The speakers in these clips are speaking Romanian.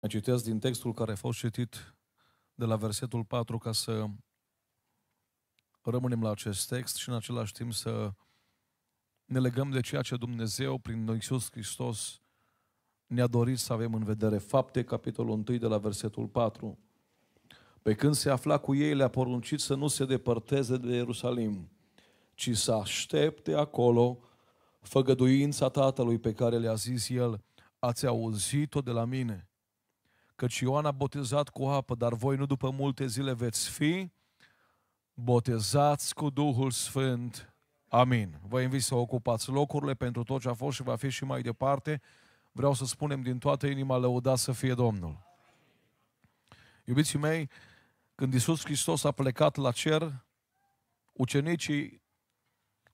Mai citesc din textul care a fost citit de la versetul 4 ca să rămânem la acest text și în același timp să ne legăm de ceea ce Dumnezeu prin Iisus Hristos ne-a dorit să avem în vedere. Fapte, capitolul 1 de la versetul 4. Pe când se afla cu ei, le-a poruncit să nu se depărteze de Ierusalim, ci să aștepte acolo făgăduința Tatălui pe care le-a zis El, ați auzit-o de la mine, căci Ioan a botezat cu apă, dar voi nu după multe zile veți fi botezați cu Duhul Sfânt. Amin. Vă invit să ocupați locurile pentru tot ce a fost și va fi și mai departe. Vreau să spunem din toată inima, lăudat să fie Domnul. Iubiții mei, când Iisus Hristos a plecat la cer, ucenicii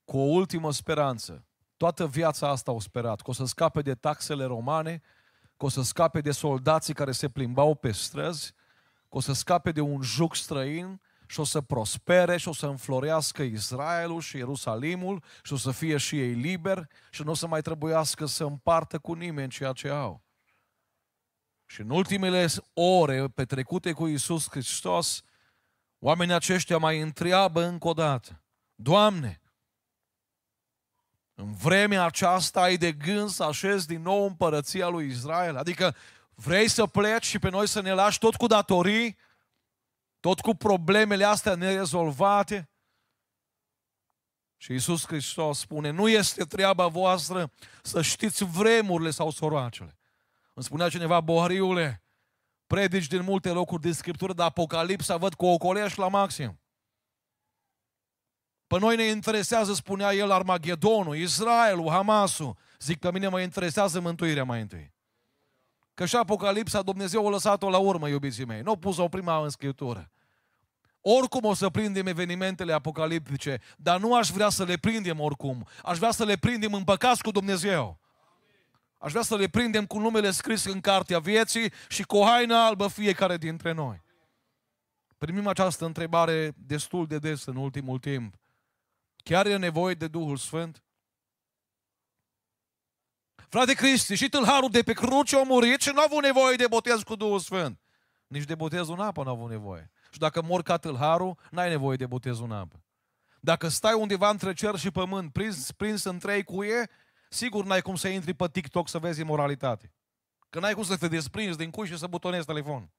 cu o ultimă speranță, toată viața asta au sperat, că o să scape de taxele romane, că o să scape de soldații care se plimbau pe străzi, că o să scape de un juc străin și o să prospere și o să înflorească Israelul și Ierusalimul și o să fie și ei liberi și nu o să mai trebuiască să împartă cu nimeni ceea ce au. Și în ultimele ore petrecute cu Isus Hristos, oamenii aceștia mai întreabă încă o dată, Doamne, în vremea aceasta ai de gând să așezi din nou împărăția lui Israel? Adică vrei să pleci și pe noi să ne lași tot cu datorii? Tot cu problemele astea nerezolvate? Și Iisus Hristos spune, nu este treaba voastră să știți vremurile sau soroacele. Îmi spunea cineva, Bohariule, predici din multe locuri de Scriptură, dar Apocalipsa văd cu ocolești la maxim. Pe noi ne interesează, spunea el, Armagedonul, Israelul, Hamasul. Zic, pe mine mă interesează mântuirea mai întâi. Că și Apocalipsa Dumnezeu a lăsat-o la urmă, iubiții mei. Nu a pus-o prima în Scriptură. Oricum o să prindem evenimentele apocaliptice, dar nu aș vrea să le prindem oricum. Aș vrea să le prindem împăcați cu Dumnezeu. Aș vrea să le prindem cu numele scris în cartea vieții și cu o haină albă fiecare dintre noi. Primim această întrebare destul de des în ultimul timp. Chiar e nevoie de Duhul Sfânt? Frate Cristi, și tâlharul de pe cruce a murit și nu a avut nevoie de botez cu Duhul Sfânt. Nici de botezul în apă nu a avut nevoie. Și dacă mor ca tâlharul, n-ai nevoie de botezul în apă. Dacă stai undeva între cer și pământ, prins, prins în trei cuie, sigur n-ai cum să intri pe TikTok să vezi imoralitate. Că n-ai cum să te desprinzi din cui și să butonezi telefon.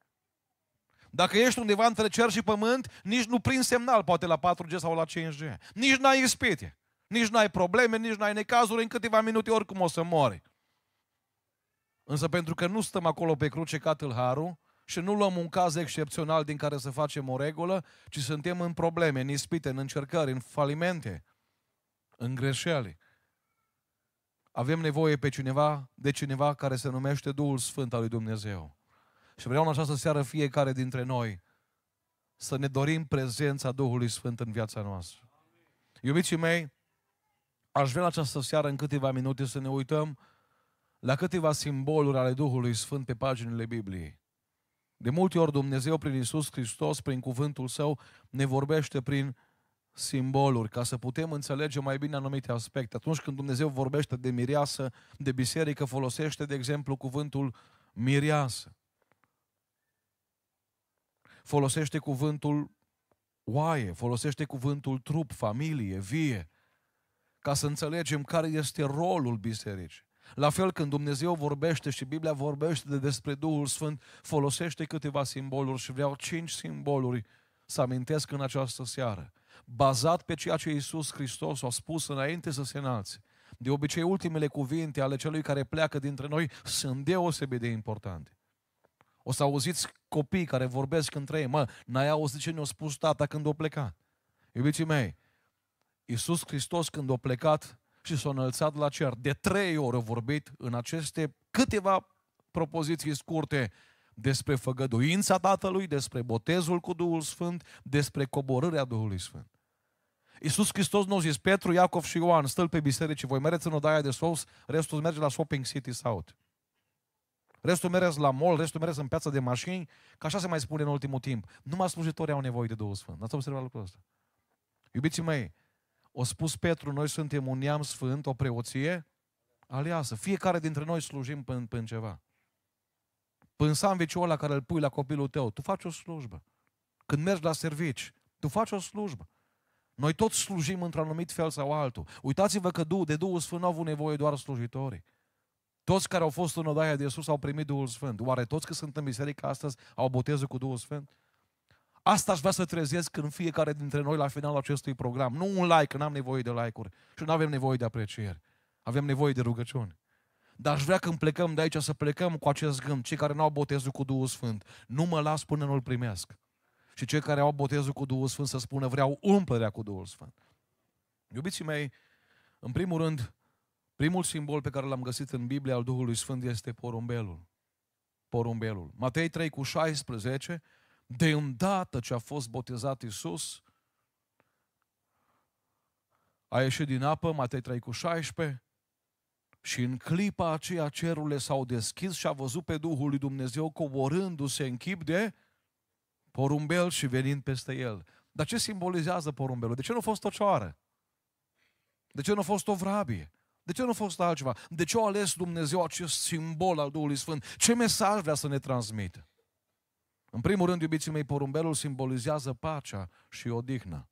Dacă ești undeva între cer și pământ, nici nu prin semnal, poate la 4G sau la 5G. Nici n-ai ispite. Nici n-ai probleme, nici n-ai necazuri, în câteva minute oricum o să mori. Însă pentru că nu stăm acolo pe cruce ca tâlharul și nu luăm un caz excepțional din care să facem o regulă, ci suntem în probleme, în ispite, în încercări, în falimente, în greșeli. Avem nevoie pe cineva, de cineva care se numește Duhul Sfânt al lui Dumnezeu. Și vreau în această seară fiecare dintre noi să ne dorim prezența Duhului Sfânt în viața noastră. Iubiții mei, aș vrea această seară în câteva minute să ne uităm la câteva simboluri ale Duhului Sfânt pe paginile Bibliei. De multe ori Dumnezeu, prin Isus Hristos, prin cuvântul Său, ne vorbește prin simboluri, ca să putem înțelege mai bine anumite aspecte. Atunci când Dumnezeu vorbește de mireasă, de biserică, folosește, de exemplu, cuvântul mireasă folosește cuvântul oaie, folosește cuvântul trup, familie, vie, ca să înțelegem care este rolul bisericii. La fel când Dumnezeu vorbește și Biblia vorbește de despre Duhul Sfânt, folosește câteva simboluri și vreau cinci simboluri să amintesc în această seară. Bazat pe ceea ce Iisus Hristos a spus înainte să se înalțe. De obicei, ultimele cuvinte ale celui care pleacă dintre noi sunt deosebit de importante. O să auziți copii care vorbesc între ei. Mă, n-ai auzit ce ne-a spus tata când a plecat. Iubiții mei, Iisus Hristos când a plecat și s-a înălțat la cer, de trei ori a vorbit în aceste câteva propoziții scurte despre făgăduința Tatălui, despre botezul cu Duhul Sfânt, despre coborârea Duhului Sfânt. Iisus Hristos nu a zis, Petru, Iacov și Ioan, stăl pe biserici, voi mergeți în odaia de sos, restul merge la Shopping City South. Restul mergeți la mall, restul mergeți în piața de mașini, că așa se mai spune în ultimul timp. Numai slujitorii au nevoie de Duhul Sfânt. N-ați observat lucrul ăsta? Iubiții mei, o spus Petru, noi suntem un neam sfânt, o preoție aliasă. Fiecare dintre noi slujim până, până ceva. Până sandwich la care îl pui la copilul tău, tu faci o slujbă. Când mergi la servici, tu faci o slujbă. Noi toți slujim într-un anumit fel sau altul. Uitați-vă că de Duhul Sfânt nu au avut nevoie doar slujitorii. Toți care au fost în odaia de sus au primit Duhul Sfânt. Oare toți că sunt în biserică astăzi au botezul cu Duhul Sfânt? Asta aș vrea să trezesc în fiecare dintre noi la finalul acestui program. Nu un like, că n-am nevoie de like-uri și nu avem nevoie de aprecieri. Avem nevoie de rugăciuni. Dar aș vrea când plecăm de aici să plecăm cu acest gând, cei care nu au botezul cu Duhul Sfânt. Nu mă las până nu-L primesc. Și cei care au botezul cu Duhul Sfânt să spună vreau umplerea cu Duhul Sfânt. Iubiții mei, în primul rând, primul simbol pe care l-am găsit în Biblia al Duhului Sfânt este porumbelul. Porumbelul. Matei 3 cu 16, de îndată ce a fost botezat Iisus, a ieșit din apă, Matei 3 cu 16, și în clipa aceea cerurile s-au deschis și a văzut pe Duhul lui Dumnezeu coborându-se în chip de porumbel și venind peste el. Dar ce simbolizează porumbelul? De ce nu a fost o cioară? De ce nu a fost o vrabie? De ce nu a fost altceva? De ce a ales Dumnezeu acest simbol al Duhului Sfânt? Ce mesaj vrea să ne transmită? În primul rând, iubiții mei, porumbelul simbolizează pacea și odihna.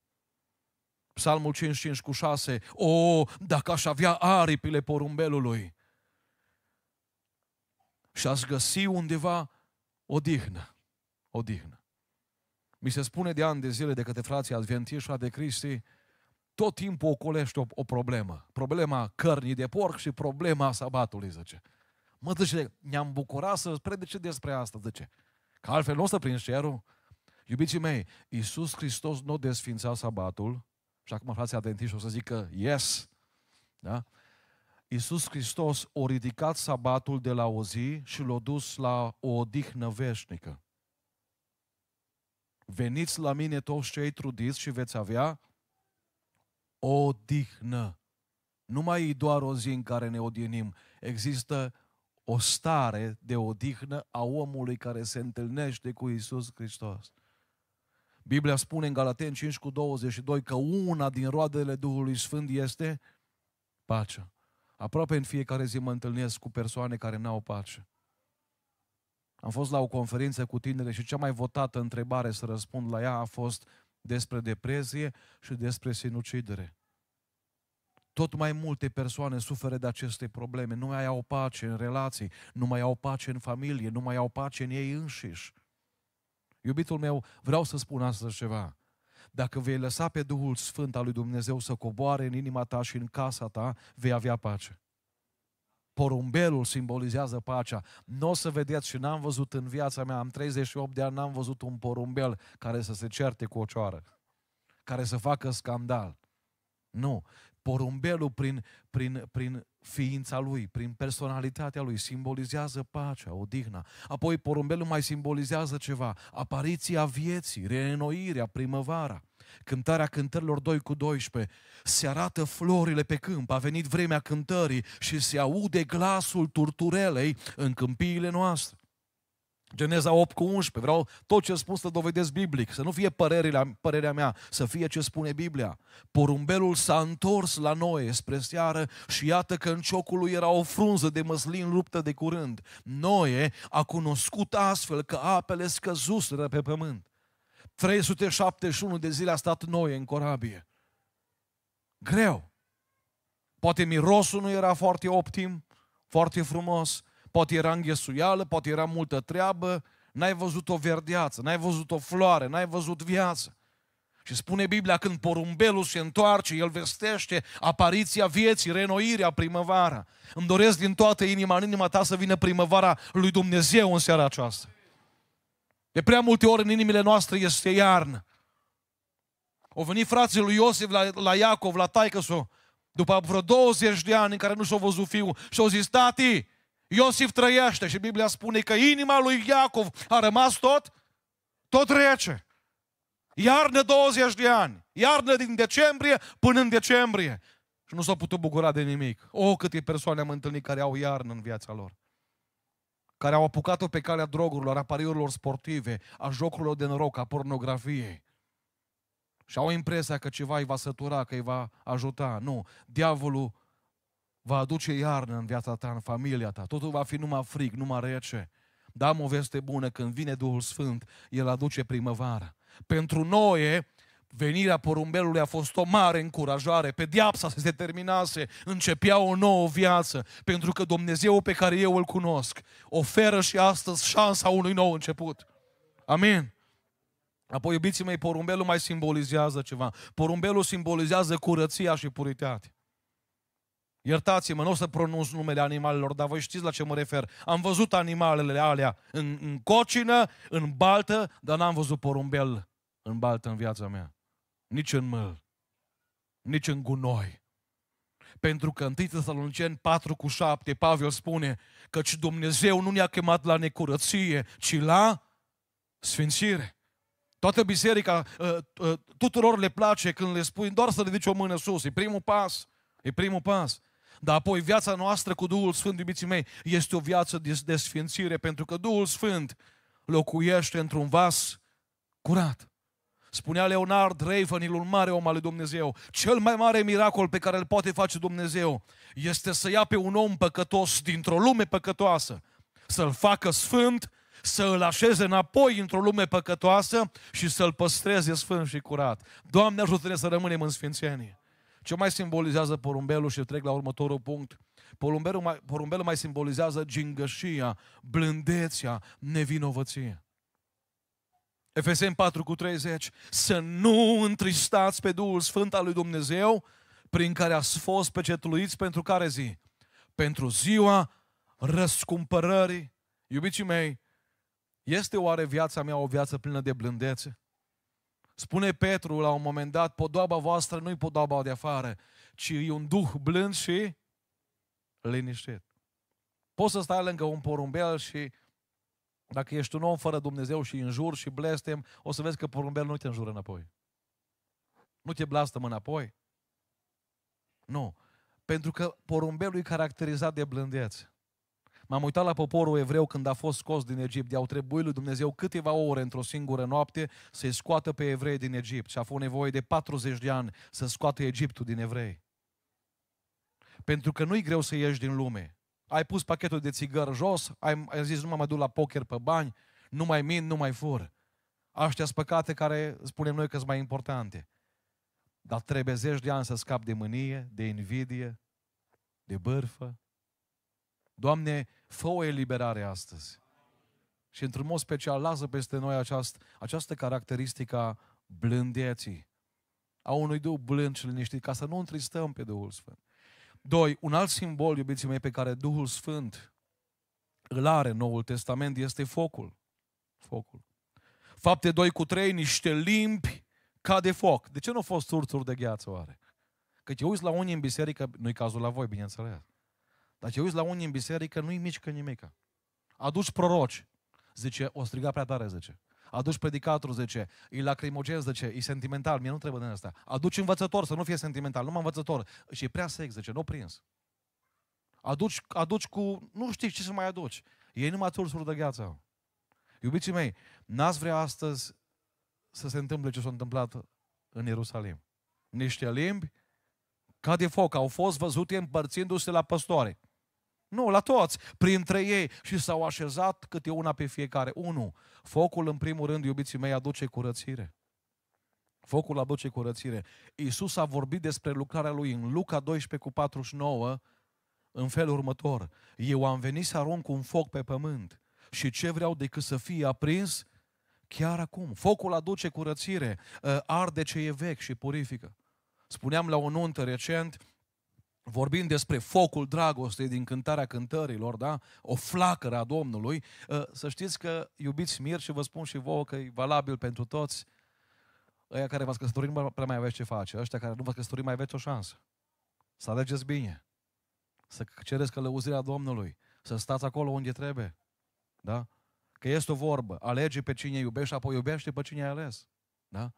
Psalmul 55 cu 6. O, dacă aș avea aripile porumbelului și aș găsi undeva odihnă. Odihnă. Mi se spune de ani de zile de către frații adventiști de Cristi, tot timpul ocolește o, o problemă. Problema cărnii de porc și problema sabatului, zice. Mă, zice, ne-am bucurat să predice despre asta, zice. Că altfel nu o să prins cerul. Iubiții mei, Iisus Hristos nu desfința sabatul, și acum frații adventiști o să zică yes. Da? Iisus Hristos a ridicat sabatul de la o zi și l-a dus la o odihnă veșnică. Veniți la mine toți cei trudiți și veți avea o odihnă. Nu mai e doar o zi în care ne odihnim. Există o stare de odihnă a omului care se întâlnește cu Isus Hristos. Biblia spune în Galaten 5 cu 22 că una din roadele Duhului Sfânt este pacea. Aproape în fiecare zi mă întâlnesc cu persoane care n-au pace. Am fost la o conferință cu tinere și cea mai votată întrebare să răspund la ea a fost despre depresie și despre sinucidere. Tot mai multe persoane suferă de aceste probleme. Nu mai au pace în relații, nu mai au pace în familie, nu mai au pace în ei înșiși. Iubitul meu, vreau să spun astăzi ceva. Dacă vei lăsa pe Duhul Sfânt al lui Dumnezeu să coboare în inima ta și în casa ta, vei avea pace. Porumbelul simbolizează pacea. Nu o să vedeți și n-am văzut în viața mea, am 38 de ani, n-am văzut un porumbel care să se certe cu o cioară, care să facă scandal. Nu. Porumbelul prin, prin, prin ființa lui, prin personalitatea lui, simbolizează pacea, odihna. Apoi porumbelul mai simbolizează ceva, apariția vieții, reînnoirea, primăvara. Cântarea cântărilor 2 cu 12. Se arată florile pe câmp, a venit vremea cântării și se aude glasul turturelei în câmpiile noastre. Geneza 8 cu 11. Vreau tot ce spun să dovedesc biblic, să nu fie părerea, părerea mea, să fie ce spune Biblia. Porumbelul s-a întors la noi spre seară și iată că în ciocul lui era o frunză de măslin ruptă de curând. Noe a cunoscut astfel că apele scăzuseră pe pământ. 371 de zile a stat Noe în corabie. Greu. Poate mirosul nu era foarte optim, foarte frumos, Poate era înghesuială, poate era multă treabă, n-ai văzut o verdeață, n-ai văzut o floare, n-ai văzut viață. Și spune Biblia, când porumbelul se întoarce, el vestește apariția vieții, renoirea, primăvara. Îmi doresc din toată inima, în inima ta să vină primăvara lui Dumnezeu în seara aceasta. De prea multe ori în inimile noastre este iarnă. Au venit frații lui Iosif la, la Iacov, la taică după vreo 20 de ani în care nu și-au văzut fiul și au zis, tati, Iosif trăiește și Biblia spune că inima lui Iacov a rămas tot, tot rece. Iarnă 20 de ani. Iarnă din decembrie până în decembrie. Și nu s-au putut bucura de nimic. O, oh, câte persoane am întâlnit care au iarnă în viața lor. Care au apucat-o pe calea drogurilor, a pariurilor sportive, a jocurilor de noroc, a pornografiei. Și au impresia că ceva îi va sătura, că îi va ajuta. Nu. Diavolul va aduce iarnă în viața ta, în familia ta. Totul va fi numai frig, numai rece. Dar am o veste bună, când vine Duhul Sfânt, El aduce primăvara. Pentru Noe, venirea porumbelului a fost o mare încurajare. Pe diapsa se terminase, începea o nouă viață, pentru că Dumnezeu pe care eu îl cunosc oferă și astăzi șansa unui nou început. Amin. Apoi, iubiții mei, porumbelul mai simbolizează ceva. Porumbelul simbolizează curăția și puritate. Iertați-mă, nu o să pronunț numele animalelor, dar voi știți la ce mă refer. Am văzut animalele alea în, în cocină, în baltă, dar n-am văzut porumbel în baltă în viața mea. Nici în măl, nici în gunoi. Pentru că în 1 Tesaloniceni 4 cu 7, Pavel spune căci Dumnezeu nu ne-a chemat la necurăție, ci la sfințire. Toată biserica, ă, ă, tuturor le place când le spui doar să ridici o mână sus. E primul pas. E primul pas. Dar apoi viața noastră cu Duhul Sfânt, iubiții mei, este o viață de, de sfințire, pentru că Duhul Sfânt locuiește într-un vas curat. Spunea Leonard Ravenhill, un mare om al lui Dumnezeu, cel mai mare miracol pe care îl poate face Dumnezeu este să ia pe un om păcătos dintr-o lume păcătoasă, să-l facă sfânt, să îl așeze înapoi într-o lume păcătoasă și să-l păstreze sfânt și curat. Doamne ajută-ne să rămânem în sfințenie. Ce mai simbolizează porumbelul și trec la următorul punct? Porumbelul mai, porumbelul mai simbolizează gingășia, blândețea, nevinovăție. Efeseni 4 cu 30, să nu întristați pe Duhul Sfânt al lui Dumnezeu, prin care ați fost pecetluiți pentru care zi? Pentru ziua răscumpărării. Iubiții mei, este oare viața mea o viață plină de blândețe? Spune Petru la un moment dat, podoaba voastră nu-i podoaba de afară, ci e un duh blând și liniștit. Poți să stai lângă un porumbel și dacă ești un om fără Dumnezeu și înjur și blestem, o să vezi că porumbelul nu te înjură înapoi. Nu te blastăm înapoi. Nu. Pentru că porumbelul e caracterizat de blândețe. M-am uitat la poporul evreu când a fost scos din Egipt. I-au trebuit lui Dumnezeu câteva ore într-o singură noapte să-i scoată pe evrei din Egipt. Și a fost nevoie de 40 de ani să scoată Egiptul din evrei. Pentru că nu-i greu să ieși din lume. Ai pus pachetul de țigări jos, ai, ai zis nu mă mai duc la poker pe bani, nu mai min, nu mai fur. Aștia sunt păcate care spunem noi că sunt mai importante. Dar trebuie zeci de ani să scap de mânie, de invidie, de bârfă. Doamne, fă o eliberare astăzi. Și într-un mod special lasă peste noi această, această caracteristică a blândeții. A unui Duh blând și liniștit, ca să nu întristăm pe Duhul Sfânt. Doi, un alt simbol, iubiții mei, pe care Duhul Sfânt îl are în Noul Testament este focul. Focul. Fapte 2 cu 3, niște limbi ca de foc. De ce nu au fost surțuri de gheață oare? Că te uiți la unii în biserică, nu-i cazul la voi, bineînțeles. Dar te uiți la unii în biserică, nu-i mici nimica. Aduci proroci, zice, o striga prea tare, zice. Aduci predicator, zice, e lacrimogen, zice, e sentimental, mie nu trebuie din asta. Aduci învățător, să nu fie sentimental, numai învățător. Și e prea sex, zice, nu prins. Aduci, aduci cu, nu știi ce să mai aduci. Ei numai tursuri de gheață. Iubiții mei, n-ați vrea astăzi să se întâmple ce s-a întâmplat în Ierusalim. Niște limbi ca de foc au fost văzute împărțindu-se la păstoare. Nu, la toți, printre ei. Și s-au așezat câte una pe fiecare. Unu, focul în primul rând, iubiții mei, aduce curățire. Focul aduce curățire. Iisus a vorbit despre lucrarea lui în Luca 12 cu 49 în felul următor. Eu am venit să arunc un foc pe pământ și ce vreau decât să fie aprins chiar acum. Focul aduce curățire, ă, arde ce e vechi și purifică. Spuneam la o nuntă recent, vorbind despre focul dragostei din cântarea cântărilor, da? o flacără a Domnului, ă, să știți că iubiți mir și vă spun și vouă că e valabil pentru toți, ăia care v-ați căsătorit nu prea mai aveți ce face, ăștia care nu v-ați căsătorit mai aveți o șansă. Să alegeți bine, să cereți călăuzirea Domnului, să stați acolo unde trebuie. Da? Că este o vorbă, alege pe cine iubești, apoi iubește pe cine ai ales. Da?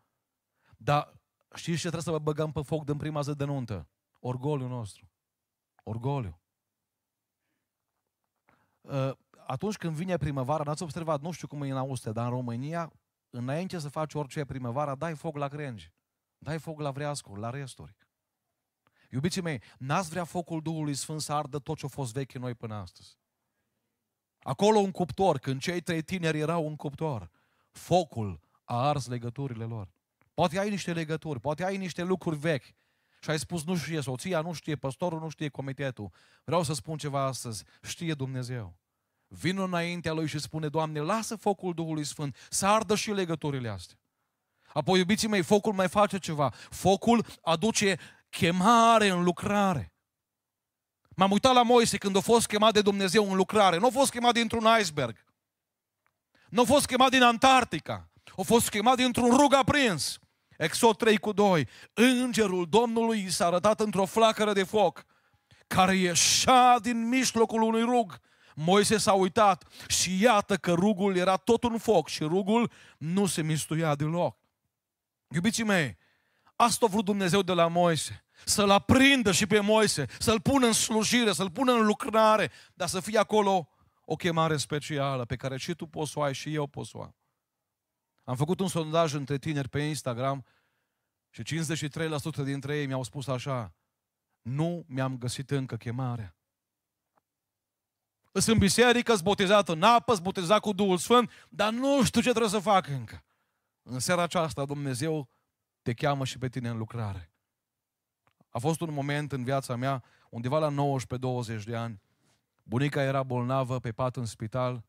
Dar știți ce trebuie să vă băgăm pe foc din prima zi de nuntă? Orgoliul nostru. Orgoliu. Uh, atunci când vine primăvara, n-ați observat, nu știu cum e în Austria, dar în România, înainte să faci orice primăvară, dai foc la crengi. Dai foc la vreascuri, la resturi. Iubiții mei, n-ați vrea focul Duhului Sfânt să ardă tot ce a fost vechi în noi până astăzi. Acolo un cuptor, când cei trei tineri erau un cuptor, focul a ars legăturile lor. Poate ai niște legături, poate ai niște lucruri vechi și ai spus nu știe soția, nu știe păstorul, nu știe comitetul. Vreau să spun ceva astăzi, știe Dumnezeu. Vino înaintea Lui și spune, Doamne, lasă focul Duhului Sfânt să ardă și legăturile astea. Apoi, iubiții mei, focul mai face ceva. Focul aduce chemare în lucrare. M-am uitat la Moise când a fost chemat de Dumnezeu în lucrare. Nu a fost chemat dintr-un iceberg. Nu a fost chemat din Antarctica. A fost chemat dintr-un rug aprins. Exod 3 cu 2. Îngerul Domnului i s-a arătat într-o flacără de foc care ieșea din mijlocul unui rug. Moise s-a uitat și iată că rugul era tot un foc și rugul nu se mistuia deloc. Iubiții mei, asta a vrut Dumnezeu de la Moise. Să-l aprindă și pe Moise, să-l pună în slujire, să-l pună în lucrare, dar să fie acolo o chemare specială pe care și tu poți să o ai și eu pot să o am. Am făcut un sondaj între tineri pe Instagram și 53% dintre ei mi-au spus așa, nu mi-am găsit încă chemarea. Sunt în biserică, sunt botezat în apă, sunt botezat cu Duhul Sfânt, dar nu știu ce trebuie să fac încă. În seara aceasta Dumnezeu te cheamă și pe tine în lucrare. A fost un moment în viața mea, undeva la 19-20 de ani, bunica era bolnavă pe pat în spital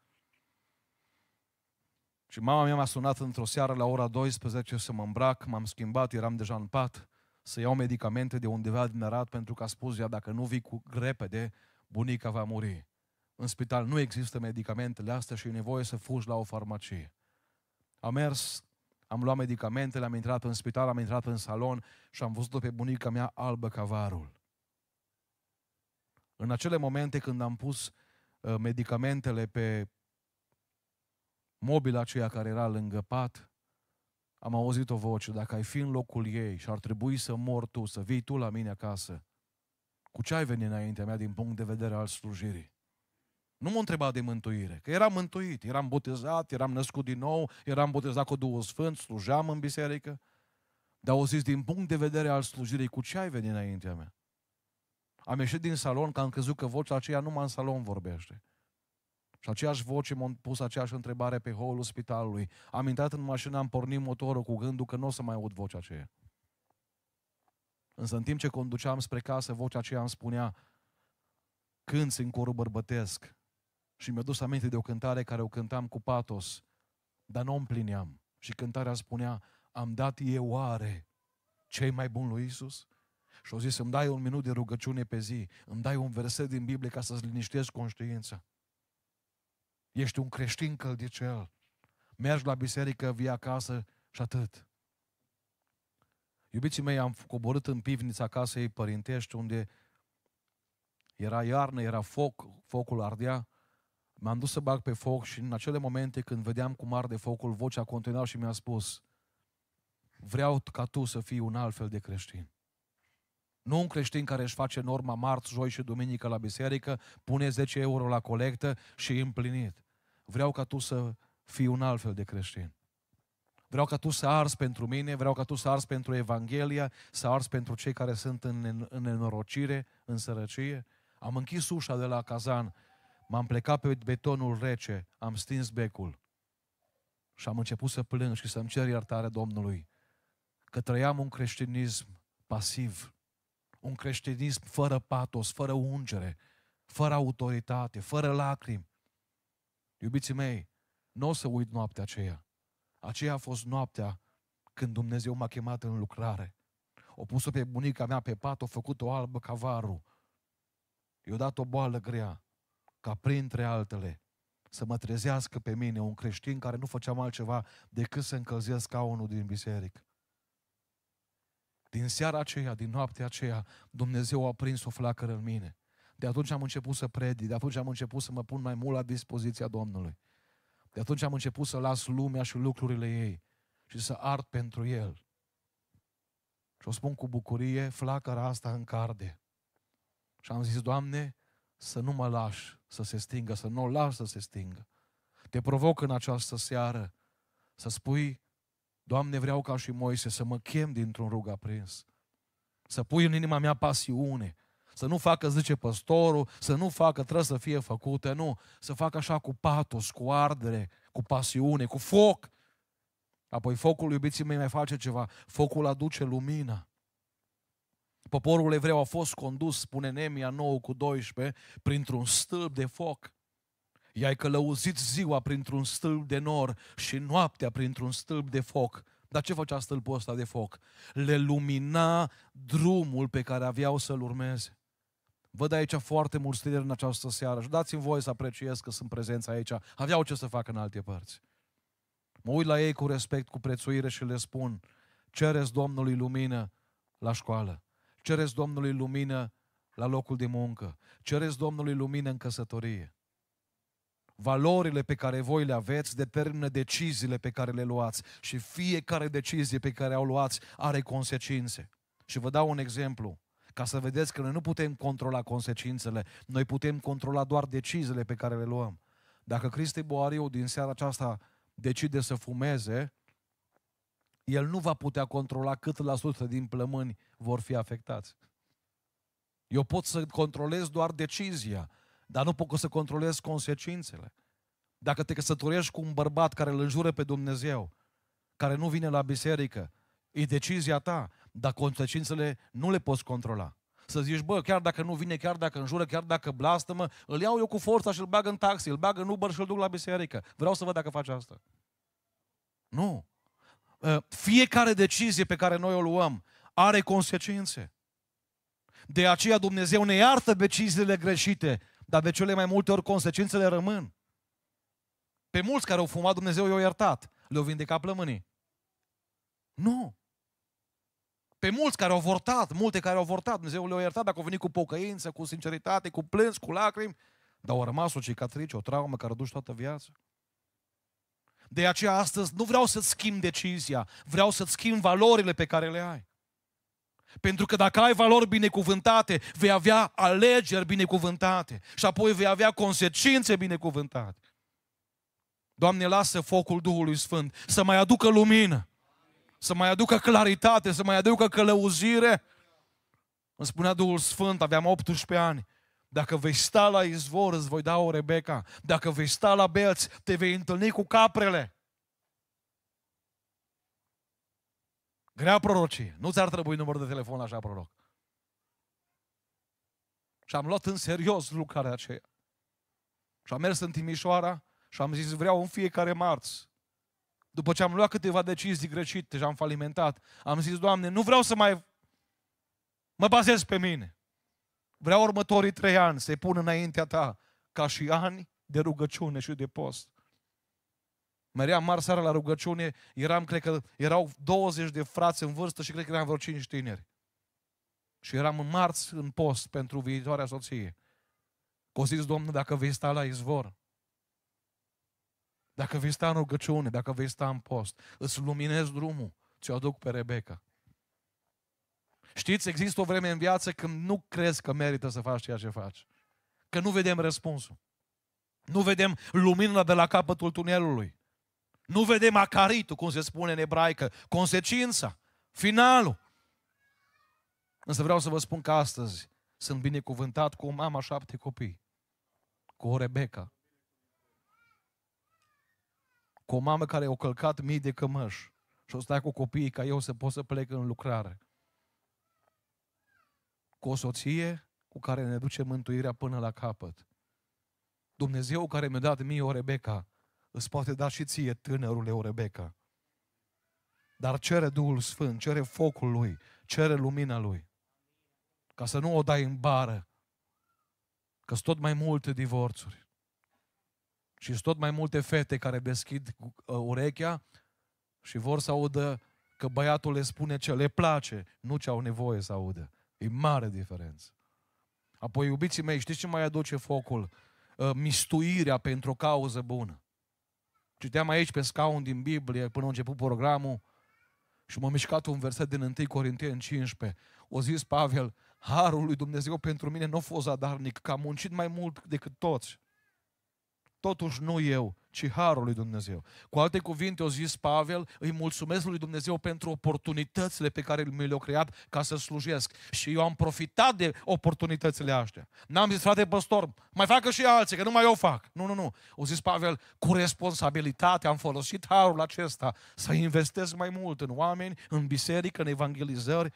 și mama mea m-a sunat într-o seară la ora 12 să mă îmbrac, m-am schimbat, eram deja în pat, să iau medicamente de undeva din Arad pentru că a spus ea, dacă nu vii cu repede, bunica va muri. În spital nu există medicamentele astea și e nevoie să fugi la o farmacie. Am mers, am luat medicamentele, am intrat în spital, am intrat în salon și am văzut-o pe bunica mea albă ca varul. În acele momente când am pus uh, medicamentele pe mobila aceea care era lângă pat, am auzit o voce, dacă ai fi în locul ei și ar trebui să mor tu, să vii tu la mine acasă, cu ce ai venit înaintea mea din punct de vedere al slujirii? Nu m-a întrebat de mântuire, că eram mântuit, eram botezat, eram născut din nou, eram botezat cu Duhul Sfânt, slujeam în biserică. Dar au zis, din punct de vedere al slujirii, cu ce ai venit înaintea mea? Am ieșit din salon, că am crezut că vocea aceea numai în salon vorbește. Și aceeași voce m-a pus aceeași întrebare pe holul spitalului. Am intrat în mașină, am pornit motorul cu gândul că nu o să mai aud vocea aceea. Însă în timp ce conduceam spre casă, vocea aceea îmi spunea, când în corul bărbătesc, și mi-a dus aminte de o cântare care o cântam cu patos, dar nu o împlineam. Și cântarea spunea, am dat eu oare cei mai bun lui Isus? Și au zis, îmi dai un minut de rugăciune pe zi, îmi dai un verset din Biblie ca să-ți liniștezi conștiința. Ești un creștin căldicel. Mergi la biserică, vii acasă și atât. Iubiții mei, am coborât în pivnița casei părintești, unde era iarnă, era foc, focul ardea M-am dus să bag pe foc și în acele momente când vedeam cum arde focul, vocea continua și mi-a spus vreau ca tu să fii un alt fel de creștin. Nu un creștin care își face norma marți, joi și duminică la biserică, pune 10 euro la colectă și e împlinit. Vreau ca tu să fii un alt fel de creștin. Vreau ca tu să arzi pentru mine, vreau ca tu să arzi pentru Evanghelia, să arzi pentru cei care sunt în, în nenorocire, în sărăcie. Am închis ușa de la cazan M-am plecat pe betonul rece, am stins becul și am început să plâng și să-mi cer iertare Domnului că trăiam un creștinism pasiv, un creștinism fără patos, fără ungere, fără autoritate, fără lacrimi. Iubiții mei, nu o să uit noaptea aceea. Aceea a fost noaptea când Dumnezeu m-a chemat în lucrare. O pus-o pe bunica mea pe pat, o făcut-o albă ca varul. I-a dat o boală grea ca printre altele să mă trezească pe mine un creștin care nu făceam altceva decât să încălzesc scaunul din biserică. Din seara aceea, din noaptea aceea, Dumnezeu a prins o flacără în mine. De atunci am început să predic, de atunci am început să mă pun mai mult la dispoziția Domnului. De atunci am început să las lumea și lucrurile ei și să ard pentru El. Și o spun cu bucurie, flacăra asta încarde. Și am zis, Doamne, să nu mă lași să se stingă, să nu o lași să se stingă. Te provoc în această seară să spui, Doamne, vreau ca și Moise să mă chem dintr-un rug aprins. Să pui în inima mea pasiune, Să nu facă, zice păstorul, să nu facă, trebuie să fie făcute, nu. Să facă așa cu patos, cu ardere, cu pasiune, cu foc. Apoi focul, iubiții mei, mai face ceva. Focul aduce lumină. Poporul evreu a fost condus, spune Nemia 9 cu 12, printr-un stâlp de foc. I-ai călăuzit ziua printr-un stâlp de nor și noaptea printr-un stâlp de foc. Dar ce făcea stâlpul ăsta de foc? Le lumina drumul pe care aveau să-l urmeze. Văd aici foarte mulți tineri în această seară și dați-mi voie să apreciez că sunt prezenți aici. Aveau ce să facă în alte părți. Mă uit la ei cu respect, cu prețuire și le spun, cereți Domnului lumină la școală, cereți Domnului lumină la locul de muncă, cereți Domnului lumină în căsătorie. Valorile pe care voi le aveți determină deciziile pe care le luați și fiecare decizie pe care o luați are consecințe. Și vă dau un exemplu, ca să vedeți că noi nu putem controla consecințele, noi putem controla doar deciziile pe care le luăm. Dacă Cristi Boariu din seara aceasta decide să fumeze, el nu va putea controla cât la sută din plămâni vor fi afectați. Eu pot să controlez doar decizia, dar nu pot să controlez consecințele. Dacă te căsătorești cu un bărbat care îl înjură pe Dumnezeu, care nu vine la biserică, e decizia ta, dar consecințele nu le poți controla. Să zici, bă, chiar dacă nu vine, chiar dacă înjură, chiar dacă blastămă, îl iau eu cu forța și îl bag în taxi, îl bag în Uber și îl duc la biserică. Vreau să văd dacă face asta. Nu. Ă, fiecare decizie pe care noi o luăm are consecințe. De aceea Dumnezeu ne iartă deciziile greșite, dar de cele mai multe ori consecințele rămân. Pe mulți care au fumat, Dumnezeu i-a iertat. Le-au vindecat plămânii. Nu. Pe mulți care au vortat, multe care au vortat, Dumnezeu le-a iertat dacă au venit cu pocăință, cu sinceritate, cu plâns, cu lacrimi, dar au rămas o cicatrice, o traumă care duci toată viața. De aceea astăzi nu vreau să-ți schimb decizia, vreau să-ți schimb valorile pe care le ai. Pentru că dacă ai valori binecuvântate, vei avea alegeri binecuvântate și apoi vei avea consecințe binecuvântate. Doamne, lasă focul Duhului Sfânt să mai aducă lumină, să mai aducă claritate, să mai aducă călăuzire. Îmi spunea Duhul Sfânt, aveam 18 ani, dacă vei sta la izvor, îți voi da o Rebecca. Dacă vei sta la belți, te vei întâlni cu caprele. Grea prorocie. Nu ți-ar trebui număr de telefon așa, proroc. Și am luat în serios lucrarea aceea. Și am mers în Timișoara și am zis, vreau în fiecare marți. După ce am luat câteva decizii greșite și am falimentat, am zis, Doamne, nu vreau să mai mă bazez pe mine. Vreau următorii trei ani să-i pun înaintea ta ca și ani de rugăciune și de post. Meream marți seara la rugăciune, eram, cred că erau 20 de frați în vârstă și cred că eram vreo 5 tineri. Și eram în marți în post pentru viitoarea soție. Că o zis, Domnul, dacă vei sta la izvor, dacă vei sta în rugăciune, dacă vei sta în post, îți luminezi drumul, ți-o aduc pe Rebecca. Știți, există o vreme în viață când nu crezi că merită să faci ceea ce faci. Că nu vedem răspunsul. Nu vedem lumina de la capătul tunelului. Nu vedem acaritul, cum se spune în ebraică, consecința, finalul. Însă vreau să vă spun că astăzi sunt binecuvântat cu o mama șapte copii, cu o Rebecca, cu o mamă care a călcat mii de cămăși și o stai cu copiii ca eu să pot să plec în lucrare cu o soție cu care ne duce mântuirea până la capăt. Dumnezeu care mi-a dat mie o Rebecca, îți poate da și ție, tânărule, o Rebecca. Dar cere Duhul Sfânt, cere focul Lui, cere lumina Lui. Ca să nu o dai în bară. că sunt tot mai multe divorțuri. Și sunt tot mai multe fete care deschid uh, urechea și vor să audă că băiatul le spune ce le place, nu ce au nevoie să audă. E mare diferență. Apoi, iubiții mei, știți ce mai aduce focul? Uh, mistuirea pentru o cauză bună. Citeam aici pe scaun din Biblie până a început programul și m-a mișcat un verset din 1 Corinteni 15. O zis Pavel, harul lui Dumnezeu pentru mine nu a fost zadarnic, că am muncit mai mult decât toți. Totuși nu eu, ci harul lui Dumnezeu. Cu alte cuvinte, o zis Pavel, îi mulțumesc lui Dumnezeu pentru oportunitățile pe care mi le-a creat ca să slujesc. Și eu am profitat de oportunitățile astea. N-am zis, frate păstor, mai facă și alții, că nu mai eu fac. Nu, nu, nu. O zis Pavel, cu responsabilitate am folosit harul acesta să investesc mai mult în oameni, în biserică, în evangelizări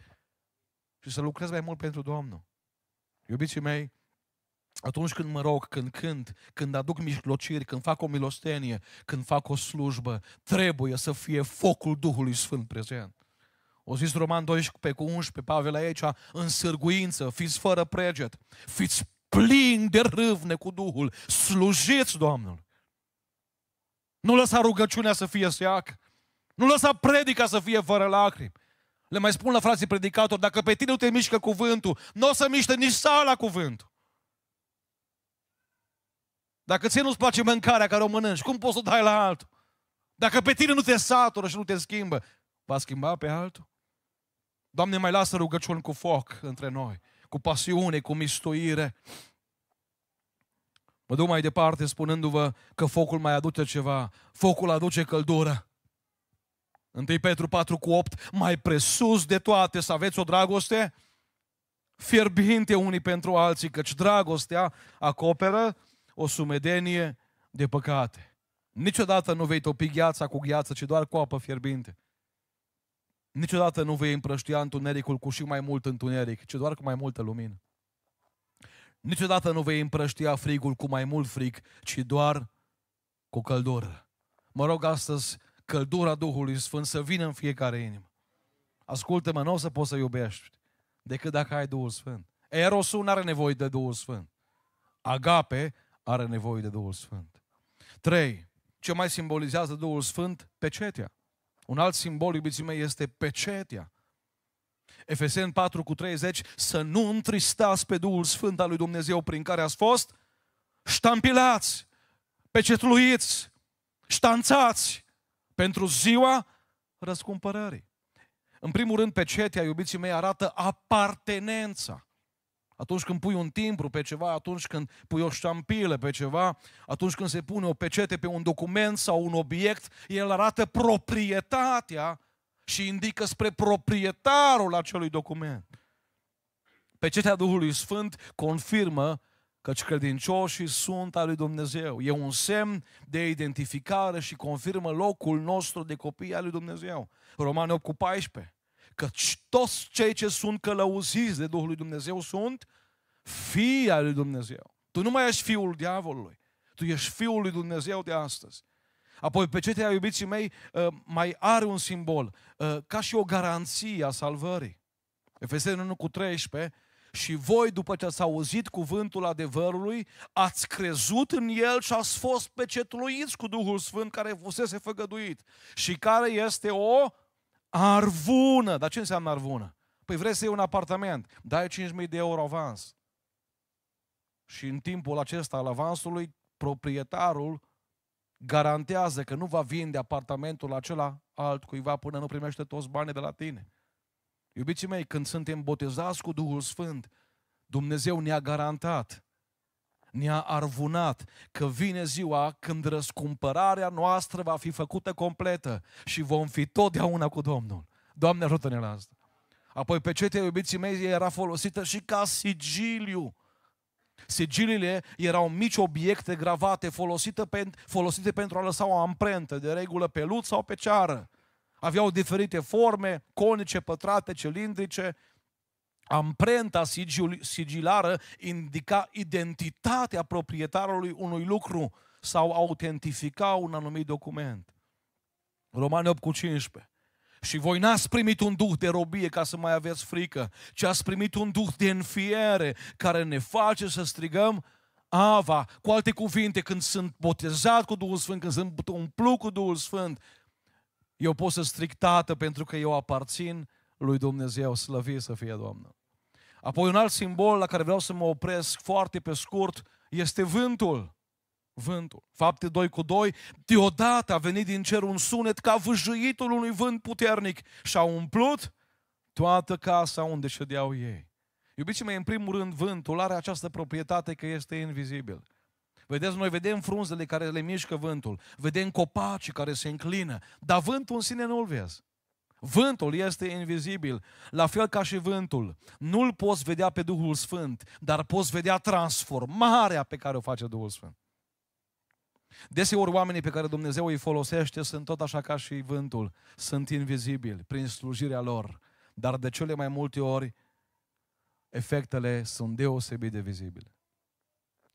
și să lucrez mai mult pentru Domnul. Iubiții mei, atunci când mă rog, când cânt, când aduc mijlociri, când fac o milostenie, când fac o slujbă, trebuie să fie focul Duhului Sfânt prezent. O zis Roman 12 cu 11, Pavel aici, în sârguință, fiți fără preget, fiți plini de râvne cu Duhul, slujiți Domnul. Nu lăsa rugăciunea să fie seacă. Nu lăsa predica să fie fără lacrimi. Le mai spun la frații predicatori, dacă pe tine nu te mișcă cuvântul, nu o să miște nici sala cuvântul. Dacă ție nu-ți place mâncarea care o mănânci, cum poți să o dai la altul? Dacă pe tine nu te satură și nu te schimbă, va schimba pe altul? Doamne, mai lasă rugăciuni cu foc între noi, cu pasiune, cu mistuire. Mă duc mai departe spunându-vă că focul mai aduce ceva. Focul aduce căldură. 1 Petru 4 cu 8, mai presus de toate să aveți o dragoste fierbinte unii pentru alții, căci dragostea acoperă o sumedenie de păcate. Niciodată nu vei topi gheața cu gheață, ci doar cu apă fierbinte. Niciodată nu vei împrăștia întunericul cu și mai mult întuneric, ci doar cu mai multă lumină. Niciodată nu vei împrăștia frigul cu mai mult frig, ci doar cu căldură. Mă rog astăzi căldura Duhului Sfânt să vină în fiecare inimă. Ascultă-mă, nu o să poți să iubești decât dacă ai Duhul Sfânt. Erosul nu are nevoie de Duhul Sfânt. Agape are nevoie de Duhul Sfânt. Trei. Ce mai simbolizează Duhul Sfânt? Pecetea. Un alt simbol, iubiții mei, este pecetea. Efeseni 4 cu 30, să nu întristați pe Duhul Sfânt al lui Dumnezeu prin care ați fost ștampilați, pecetluiți, ștanțați pentru ziua răscumpărării. În primul rând, pecetea, iubiții mei, arată apartenența. Atunci când pui un timbru pe ceva, atunci când pui o ștampilă pe ceva, atunci când se pune o pecete pe un document sau un obiect, el arată proprietatea și indică spre proprietarul acelui document. Pecetea Duhului Sfânt confirmă căci credincioșii sunt al lui Dumnezeu. E un semn de identificare și confirmă locul nostru de copii al lui Dumnezeu. Romani 8 cu 14 că toți cei ce sunt călăuziți de Duhul lui Dumnezeu sunt fii al lui Dumnezeu. Tu nu mai ești fiul diavolului. Tu ești fiul lui Dumnezeu de astăzi. Apoi, pe cetea iubiții mei, uh, mai are un simbol, uh, ca și o garanție a salvării. Efeseni 1 cu 13, și voi, după ce ați auzit cuvântul adevărului, ați crezut în el și ați fost pecetluiți cu Duhul Sfânt care fusese făgăduit și care este o Arvună. Dar ce înseamnă arvună? Păi vrei să iei un apartament, dai 5.000 de euro avans. Și în timpul acesta al avansului, proprietarul garantează că nu va vinde apartamentul acela altcuiva până nu primește toți banii de la tine. Iubiții mei, când suntem botezați cu Duhul Sfânt, Dumnezeu ne-a garantat ne-a arvunat că vine ziua când răscumpărarea noastră va fi făcută completă și vom fi totdeauna cu Domnul. Doamne ajută-ne la asta. Apoi pe cete, iubiții mei, era folosită și ca sigiliu. Sigiliile erau mici obiecte gravate folosite, pen, folosite pentru a lăsa o amprentă, de regulă pe lut sau pe ceară. Aveau diferite forme, conice, pătrate, cilindrice, Amprenta sigilară indica identitatea proprietarului unui lucru sau autentifica un anumit document. Romani 8 cu 15. Și voi n-ați primit un duh de robie ca să mai aveți frică, ci ați primit un duh de înfiere care ne face să strigăm Ava. Cu alte cuvinte, când sunt botezat cu Duhul Sfânt, când sunt umplut cu Duhul Sfânt, eu pot să strig Tată pentru că eu aparțin lui Dumnezeu, slăvit să fie Domnul. Apoi un alt simbol la care vreau să mă opresc foarte pe scurt este vântul. Vântul. Fapte 2 cu 2, deodată a venit din cer un sunet ca vâjâitul unui vânt puternic și a umplut toată casa unde ședeau ei. Iubiții mei, în primul rând, vântul are această proprietate că este invizibil. Vedeți, noi vedem frunzele care le mișcă vântul, vedem copacii care se înclină, dar vântul în sine nu-l vezi. Vântul este invizibil, la fel ca și vântul. Nu-l poți vedea pe Duhul Sfânt, dar poți vedea transformarea pe care o face Duhul Sfânt. Deseori oamenii pe care Dumnezeu îi folosește sunt tot așa ca și vântul, sunt invizibili prin slujirea lor, dar de cele mai multe ori efectele sunt deosebit de vizibile.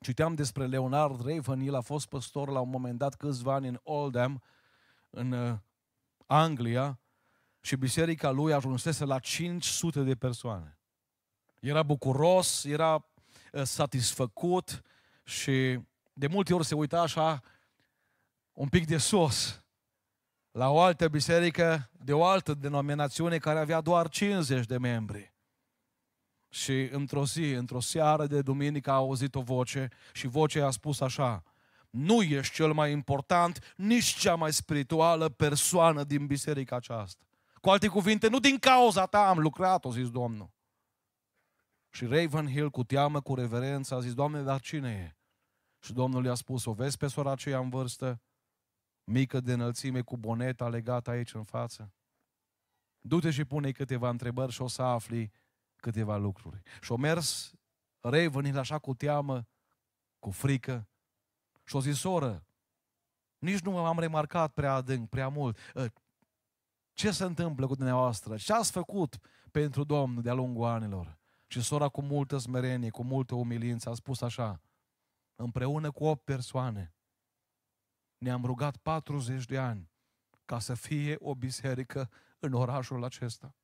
Citeam despre Leonard Raven, el a fost păstor la un moment dat câțiva ani în Oldham, în uh, Anglia, și biserica lui ajunsese la 500 de persoane. Era bucuros, era uh, satisfăcut și de multe ori se uita așa un pic de sus la o altă biserică de o altă denominațiune care avea doar 50 de membri. Și într-o zi, într-o seară de duminică a auzit o voce și vocea a spus așa, nu ești cel mai important, nici cea mai spirituală persoană din biserica aceasta. Cu alte cuvinte, nu din cauza ta am lucrat, o zis Domnul. Și Ravenhill, cu teamă, cu reverență, a zis, Doamne, dar cine e? Și Domnul i-a spus, o vezi pe sora aceea în vârstă, mică de înălțime, cu boneta legată aici în față? Du-te și pune câteva întrebări și o să afli câteva lucruri. Și o mers Ravenhill așa cu teamă, cu frică, și o zis, soră, nici nu am remarcat prea adânc, prea mult. Ă, ce se întâmplă cu dumneavoastră? Ce ați făcut pentru Domnul de-a lungul anilor? Și sora cu multă smerenie, cu multă umilință a spus așa, împreună cu 8 persoane, ne-am rugat 40 de ani ca să fie o biserică în orașul acesta.